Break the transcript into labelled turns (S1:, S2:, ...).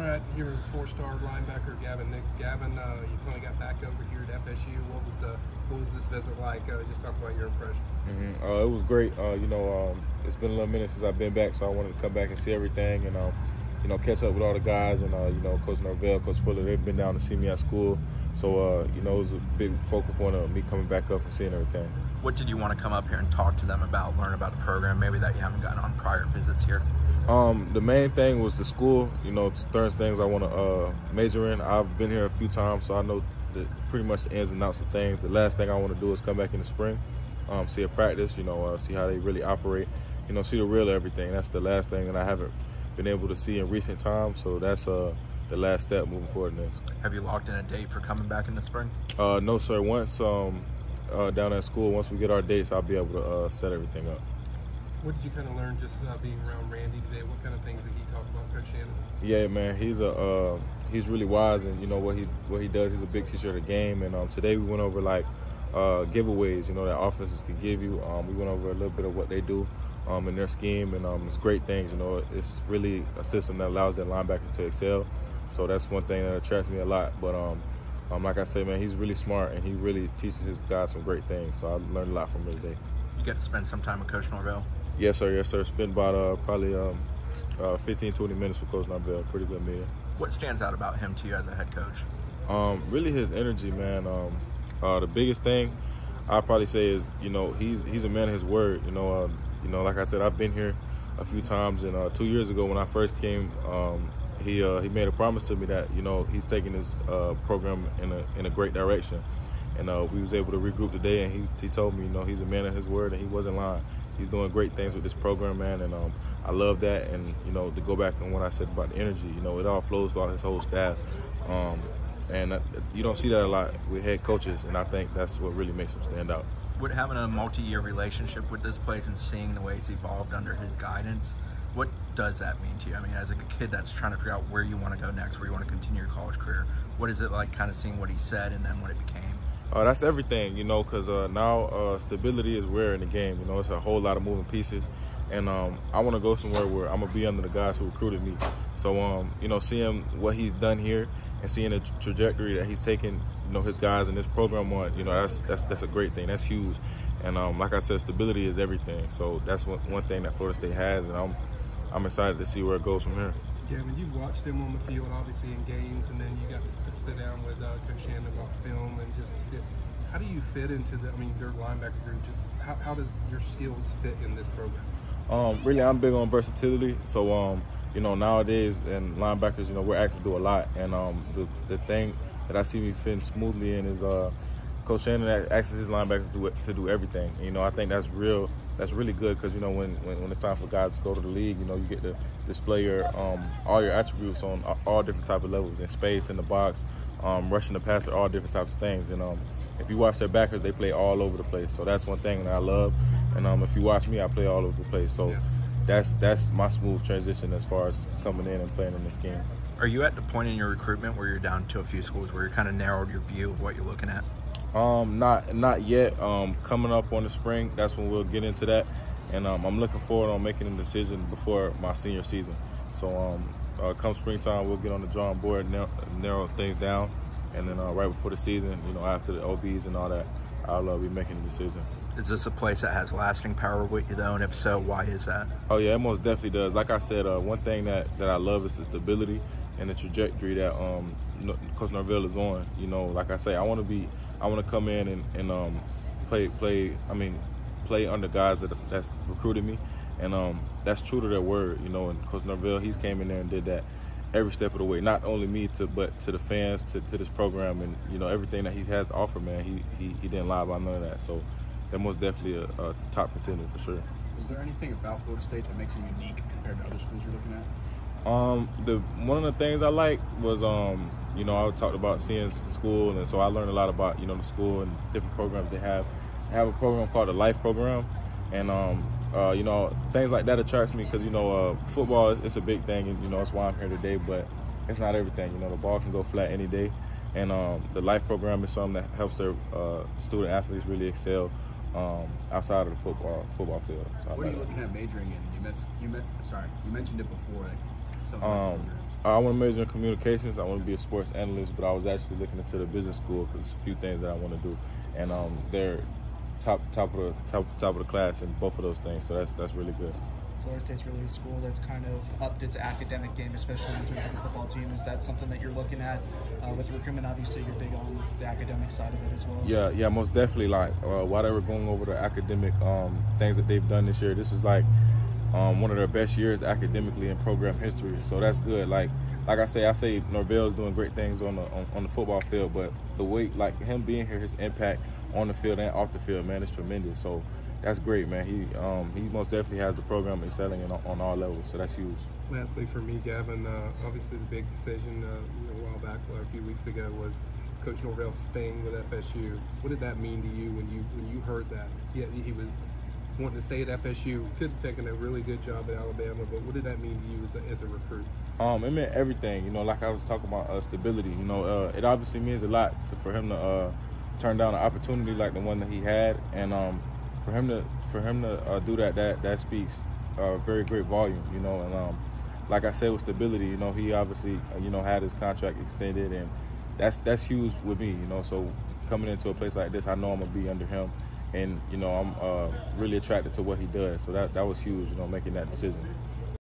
S1: All right, here with four-star linebacker Gavin Nix. Gavin, uh, you finally got back over here at FSU. What was the what was this visit like? Uh, just talk about your impressions.
S2: Mm-hmm. Uh, it was great. Uh, you know, um, it's been a little minute since I've been back, so I wanted to come back and see everything and um, you know catch up with all the guys and uh, you know Coach Norvell, Coach Fuller. They've been down to see me at school, so uh, you know it was a big focal point of me coming back up and seeing everything.
S3: What did you want to come up here and talk to them about, learn about the program, maybe that you haven't gotten on prior visits here?
S2: Um, the main thing was the school. You know, certain things I want to uh, major in. I've been here a few times, so I know the, pretty much the ins and outs of things. The last thing I want to do is come back in the spring, um, see a practice. You know, uh, see how they really operate. You know, see the real everything. That's the last thing that I haven't been able to see in recent times. So that's uh, the last step moving forward in this.
S3: Have you locked in a date for coming back in the spring?
S2: Uh, no, sir. Once um, uh, down at school, once we get our dates, I'll be able to uh, set everything up.
S1: What did you kind of learn just uh, being around Randy today? What kind of things did he talk about, Coach Shannon?
S2: Yeah, man, he's a uh, he's really wise, and you know what he what he does. He's a big teacher of the game, and um, today we went over like uh, giveaways, you know, that offenses can give you. Um, we went over a little bit of what they do um, in their scheme, and um, it's great things. You know, it's really a system that allows their linebackers to excel. So that's one thing that attracts me a lot. But um, um, like I say, man, he's really smart, and he really teaches his guys some great things. So I learned a lot from him today.
S3: You get to spend some time with Coach Norvell.
S2: Yes, sir. Yes, sir. Spent about uh, probably um, uh, 15, 20 minutes with Coach Norvell. Pretty good meal.
S3: What stands out about him to you as a head coach?
S2: Um, really, his energy, man. Um, uh, the biggest thing I'd probably say is, you know, he's he's a man of his word. You know, uh, you know, like I said, I've been here a few times, and uh, two years ago when I first came, um, he uh, he made a promise to me that you know he's taking his uh, program in a in a great direction, and uh, we was able to regroup today, and he he told me, you know, he's a man of his word, and he wasn't lying. He's doing great things with this program, man, and um, I love that. And you know, to go back on what I said about the energy, you know, it all flows throughout his whole staff. Um, and you don't see that a lot with head coaches, and I think that's what really makes him stand out.
S3: Would having a multi-year relationship with this place and seeing the way it's evolved under his guidance, what does that mean to you? I mean, as a kid that's trying to figure out where you want to go next, where you want to continue your college career, what is it like kind of seeing what he said and then what it became?
S2: Uh, that's everything, you know, because uh, now uh, stability is rare in the game. You know, it's a whole lot of moving pieces, and um, I want to go somewhere where I'm gonna be under the guys who recruited me. So, um, you know, seeing what he's done here and seeing the trajectory that he's taken, you know, his guys in this program on, you know, that's that's that's a great thing. That's huge. And um, like I said, stability is everything. So that's one, one thing that Florida State has, and I'm I'm excited to see where it goes from here.
S1: Gavin, you've watched him on the field, obviously in games, and then you got to, to sit down with uh, Coach Shannon about film and just get, how do you fit into the? I mean, their linebacker group. Just how, how does your skills fit in this program?
S2: Um, really, I'm big on versatility. So, um, you know, nowadays and linebackers, you know, we're actually do a lot. And um, the the thing that I see me fitting smoothly in is uh, Coach Shannon asks his linebackers to do, to do everything. And, you know, I think that's real. That's really good because you know when, when, when it's time for guys to go to the league, you know you get to display your um, all your attributes on all different type of levels in space, in the box, um, rushing the passer, all different types of things. And um, if you watch their backers, they play all over the place. So that's one thing that I love. And um, if you watch me, I play all over the place. So
S1: Yeah.
S2: that's that's my smooth transition as far as coming in and playing in this game.
S3: Are you at the point in your recruitment where you're down to a few schools where you're kind of narrowed your view of what you're looking at?
S2: Um, not not yet. Um, coming up on the spring, that's when we'll get into that, and um, I'm looking forward on making a decision before my senior season. So um, uh, come springtime, we'll get on the drawing board, narrow, narrow things down, and then uh, right before the season, you know, after the OVs and all that, I'll uh, be making a decision.
S3: Is this a place that has lasting power with you though? And if so, why is that?
S2: Oh yeah, it most definitely does. Like I said, uh, one thing that, that I love is the stability and the trajectory that um, Coach Norvell is on. You know, like I say, I want to be, I want to come in and, and um, play play. I mean, play under guys that that's recruited me, and um, that's true to their word. You know, and Coach Norvell, he's came in there and did that every step of the way. Not only me to, but to the fans, to, to this program, and you know everything that he has to offer. Man, he he, he didn't lie about none of that. So. They're most definitely a, a top contender for sure.
S4: Is there anything about Florida State that makes it unique compared to other schools you're looking at?
S2: Um, the one of the things I like was um, you know, I talked about seeing school, and so I learned a lot about you know the school and different programs they have. They have a program called the Life Program, and um, uh, you know, things like that attracts me because you know, uh, football is it's a big thing, and you know, that's why I'm here today. But it's not everything. You know, the ball can go flat any day, and um, the Life Program is something that helps their uh, student athletes really excel um, outside of the football football field. So I
S4: What are you looking at majoring in? You meant you meant sorry, you mentioned it before. Like,
S2: Um, I want to major in communications. I want to be a sports analyst, but I was actually looking into the business school because there's a few things that I want to do, and um, they're top top of the top top of the class in both of those things. So that's that's really good.
S5: Florida State's really a school that's kind of upped its academic game, especially in terms of the football team. Is that something that you're looking at uh, with recruitment? Obviously, you're big on the academic side of it as well.
S2: Yeah, yeah, most definitely. Like uh, while they were going over the academic um, things that they've done this year, this is like um, one of their best years academically in program history. So that's good. Like like I say, I say Norvell's doing great things on the on, on, the football field, but the way like him being here, his impact on the field and off the field, man, is tremendous. So that's great, man. He um, he most definitely has the program excelling in, on all levels, so that's huge.
S1: Lastly, for me, Gavin, uh, obviously the big decision uh, a while back, a few weeks ago, was Coach Norvell staying with FSU. What did that mean to you when you when you heard that? Yeah, he was wanting to stay at FSU. Could have taken a really good job at Alabama, but what did that mean to you as a, as a recruit?
S2: Um, it meant everything. You know, like I was talking about uh, stability. You know, uh, it obviously means a lot to, for him to uh, turn down an opportunity like the one that he had, and um, for him to for him to uh, do that, that that speaks uh, very great volume. You know, and um, like I said with stability, you know, he obviously uh, you know had his contract extended, and that's that's huge with me. You know, so coming into a place like this, I know I'm gonna be under him and you know I'm uh, really attracted to what he does. So that that was huge, you know, making that decision.